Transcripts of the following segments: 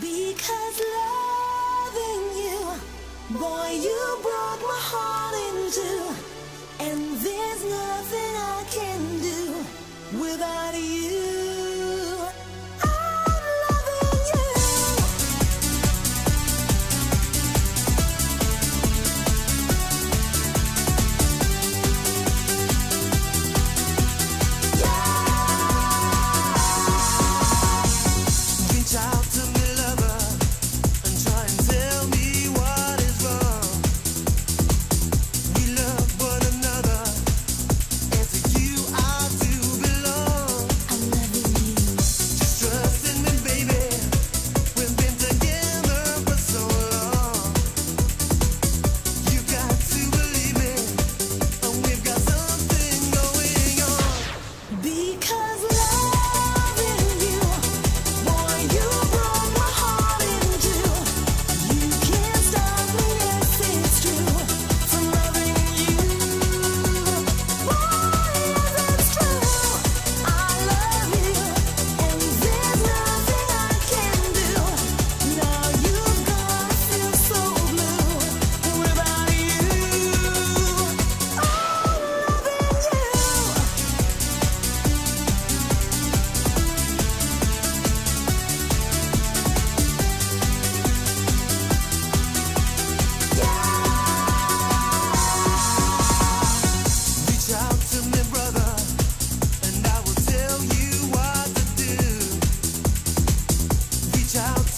Because loving you, boy, you out.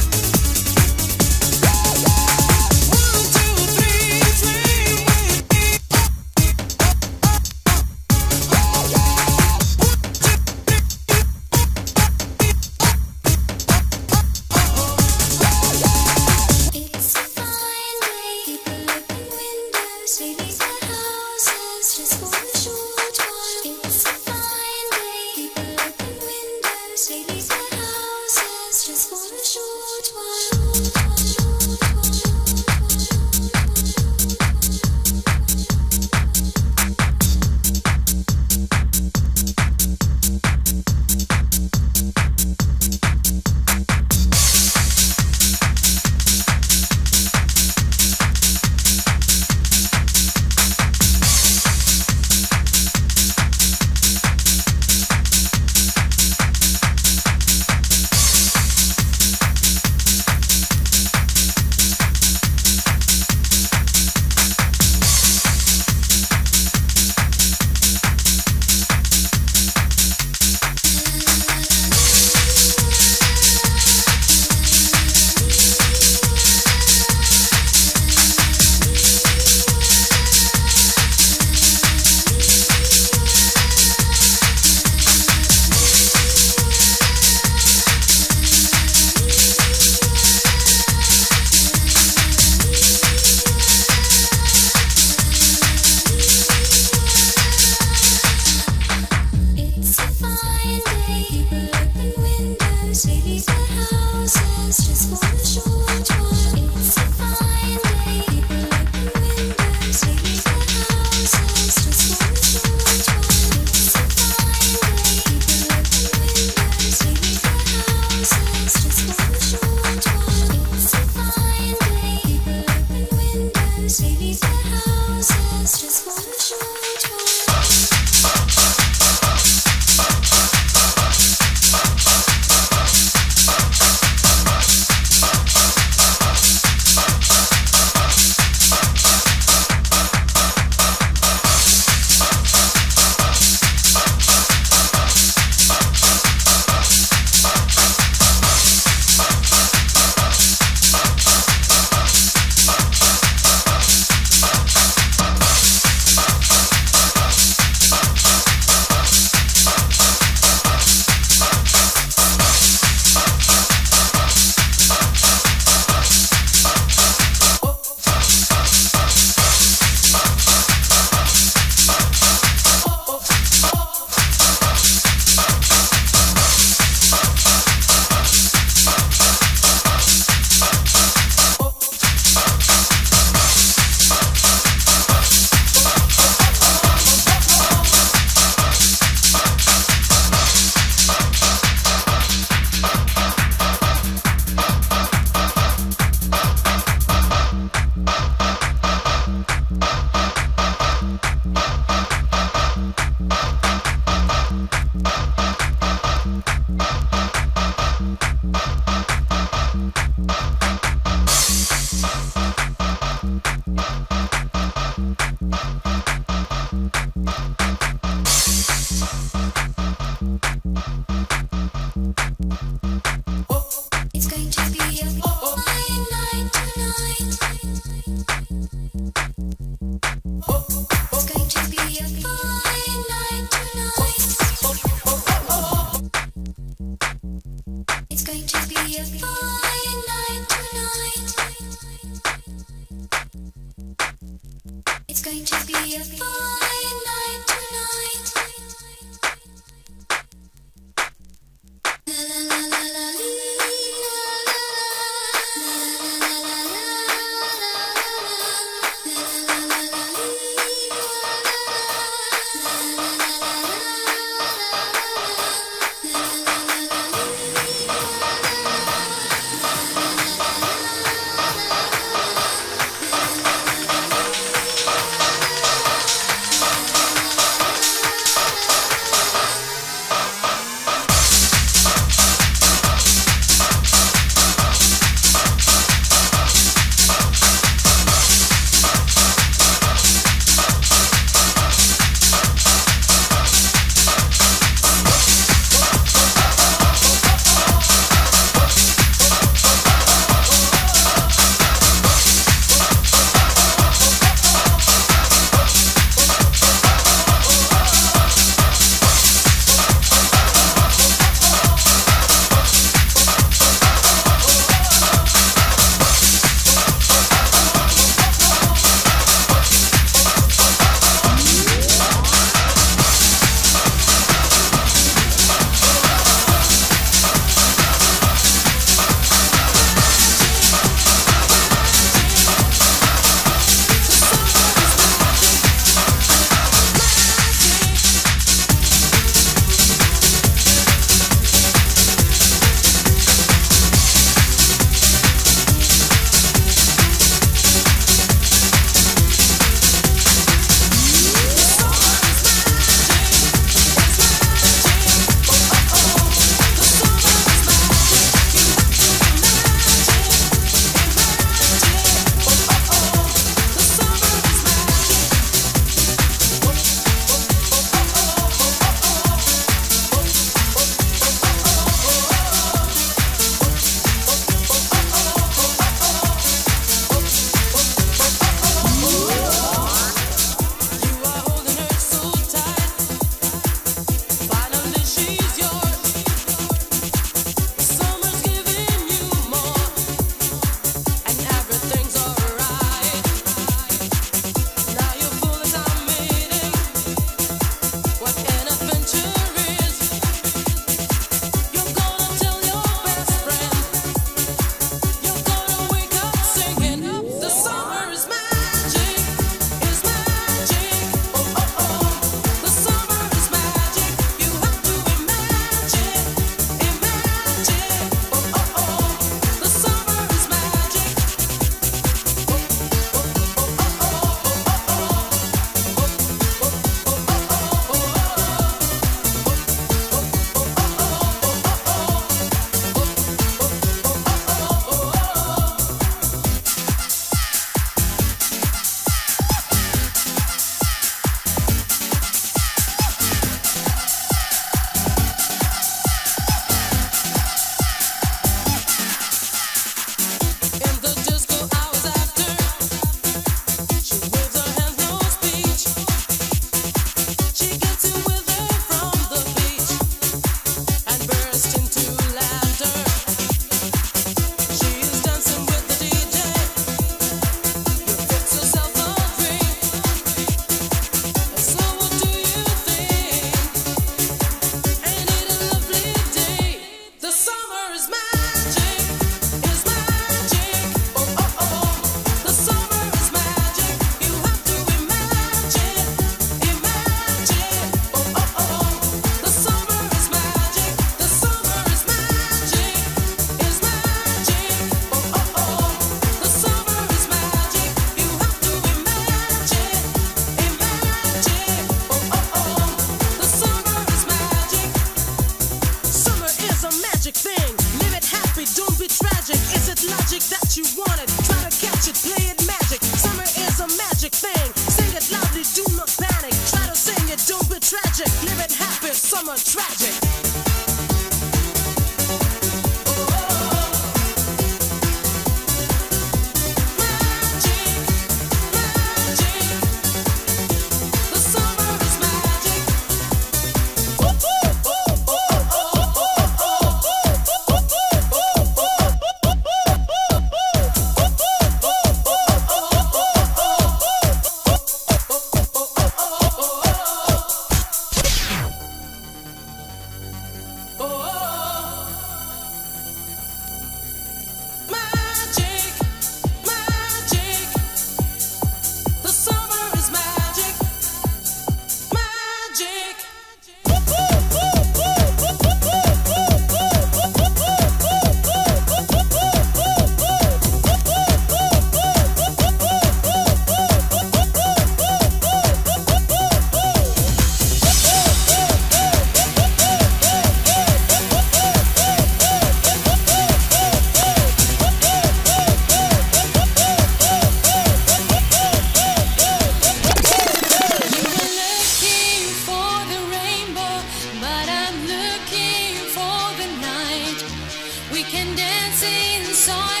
We can dance inside